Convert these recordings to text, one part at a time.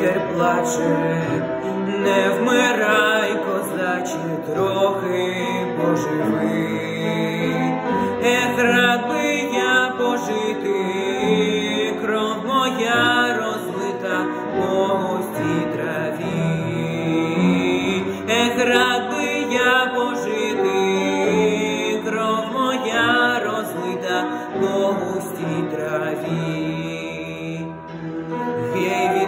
вітер плаче, не вмирай, козаче, трохи поживи. Ех, радби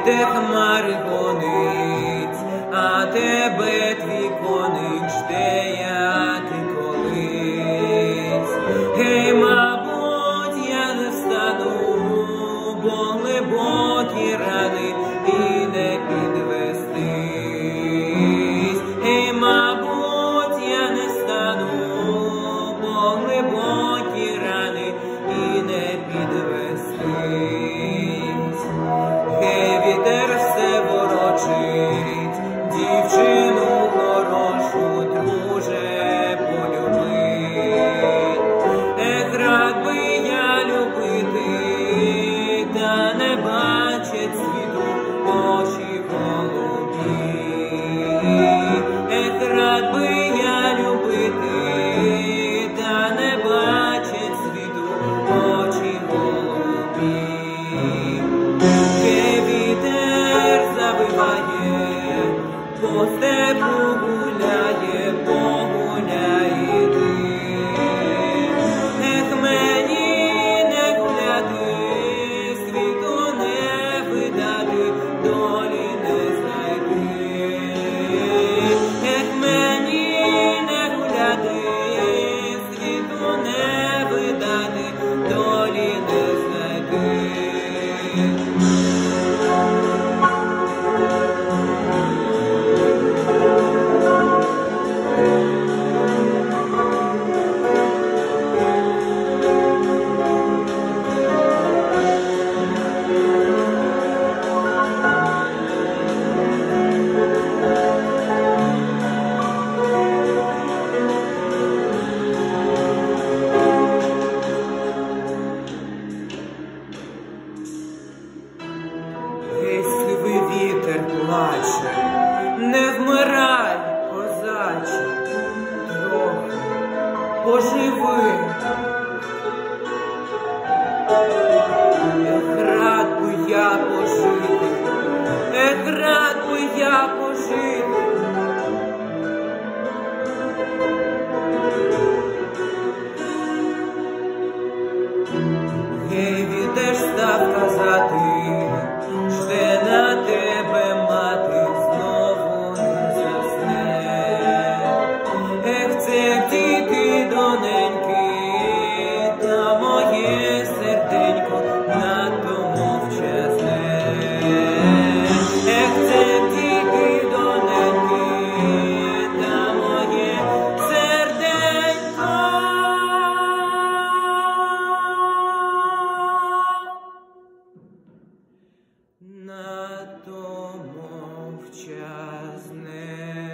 Вітер хмари гонить, а тебе твій дівчину хорошу рад би я любити, та не бачить світу очі голубі. Би я любити, та не бачить світу очі голубі. both there. Поживи. Ех, рад би я пожити, ех, рад би я тому вчасне.